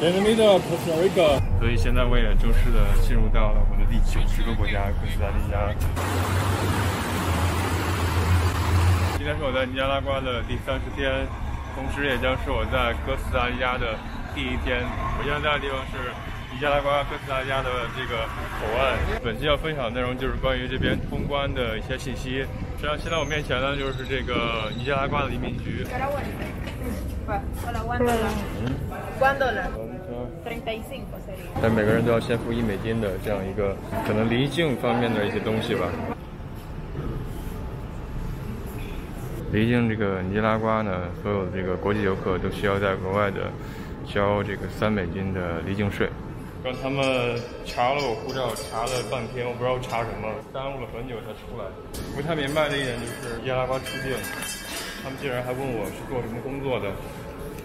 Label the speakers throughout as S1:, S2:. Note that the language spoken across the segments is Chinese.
S1: 所以现在我也正式的进入到了我的第九十个国家——哥斯达黎加。今天是我在尼加拉瓜的第三十天，同时也将是我在哥斯达黎加的第一天。我现在在的地方是尼加拉瓜哥斯达黎加的这个口岸。本期要分享的内容就是关于这边通关的一些信息。实际上，现在我面前呢就是这个尼加拉瓜的移民局。但每个人。都要先付一美金的这样一个可能离境方面的一些东西吧。离境这个尼拉瓜呢，所有的这个国际游客都需要在额外的交这个三美金的离境税。让他们查了我护照，查了半天，我不知道查什么，耽误了很久才出来。不太明白的一点就是尼拉瓜出境，他们竟然还问我是做什么工作的。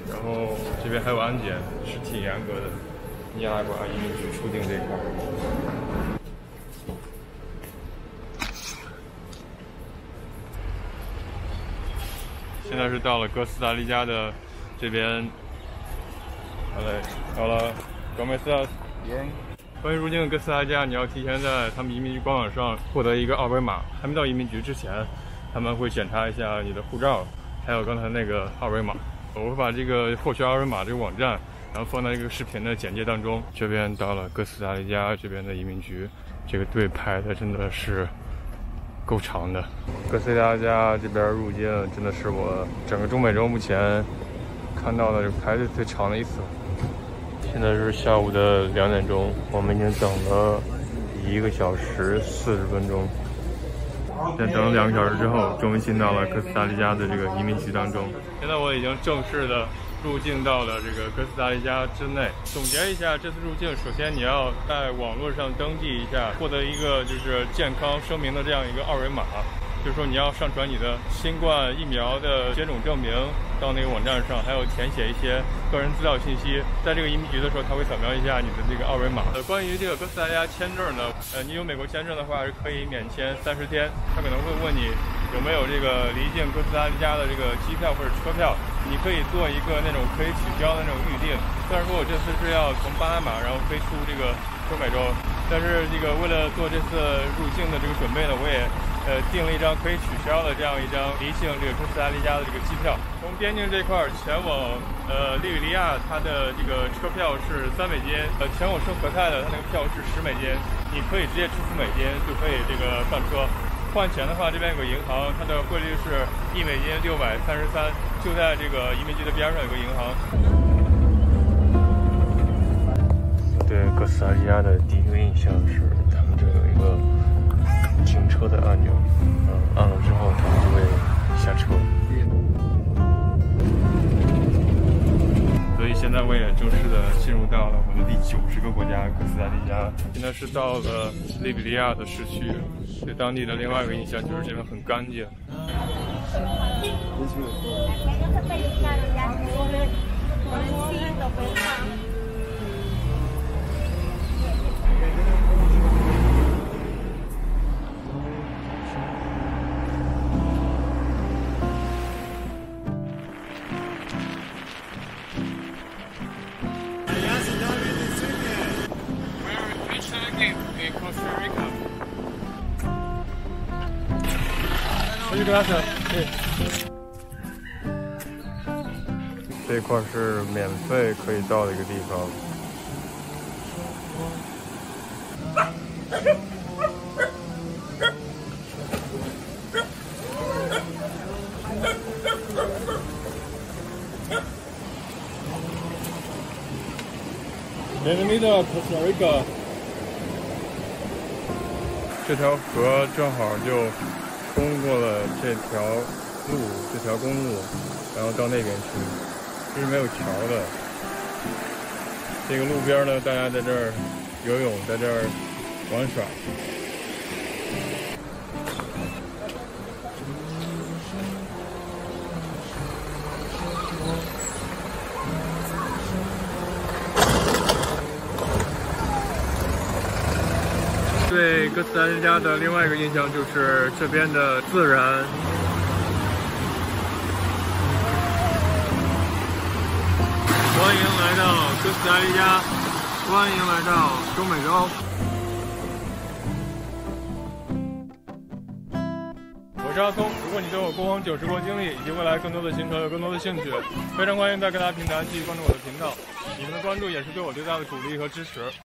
S1: 然后这边还有安检，是挺严格的。尼加拉瓜移民局出境这一块。现在是到了哥斯达黎加的这边。好嘞，到了，准备下。关于入境哥斯达黎加，你要提前在他们移民局官网上获得一个二维码。还没到移民局之前，他们会检查一下你的护照，还有刚才那个二维码。我会把这个获取二维码这个网站，然后放在这个视频的简介当中。这边到了哥斯达黎加这边的移民局，这个队排的真的是够长的。哥斯达黎加这边入境真的是我整个中美洲目前看到的排队最长的一次。现在是下午的两点钟，我们已经等了一个小时四十分钟。在等两个小时之后，终于进到了哥斯达黎加的这个移民局当中。现在我已经正式的入境到了这个哥斯达黎加之内。总结一下，这次入境，首先你要在网络上登记一下，获得一个就是健康声明的这样一个二维码。就是说你要上传你的新冠疫苗的接种证明到那个网站上，还有填写一些个人资料信息。在这个移民局的时候，他会扫描一下你的这个二维码。呃，关于这个哥斯达黎加签证呢，呃，你有美国签证的话是可以免签三十天。他可能会问你有没有这个离境哥斯达黎加的这个机票或者车票，你可以做一个那种可以取消的那种预定。虽然说我这次是要从巴拿马然后飞出这个中美洲，但是这个为了做这次入境的这个准备呢，我也。呃，订了一张可以取消的这样一张离境这个哥斯达黎加的这个机票，从边境这块儿前往呃利比利亚，它的这个车票是三美金；呃，前往圣何塞的它那个票是十美金。你可以直接支付美金就可以这个上车。换钱的话，这边有个银行，它的汇率是一美金六百三十三，就在这个移民局的边上有个银行。对哥斯达黎加的第一个印象是，他们这有一个。停车的按钮，嗯，按了之后他们就会下车。所以现在我也正式的进入到了我的第九十个国家——哥斯达黎加。现在是到了利比利亚的市区，对当地的另外一个印象就是这边很干净。这块是免费可以到的一个地方。这条河正好就。通过了这条路，这条公路，然后到那边去，这是没有桥的。这个路边呢，大家在这儿游泳，在这儿玩耍。对哥斯达黎加的另外一个印象就是这边的自然。欢迎来到哥斯达黎加，欢迎来到中美洲。我是阿松，如果你对我过往九十国经历以及未来更多的行程有更多的兴趣，非常欢迎在各大平台继续关注我的频道。你们的关注也是对我最大的鼓励和支持。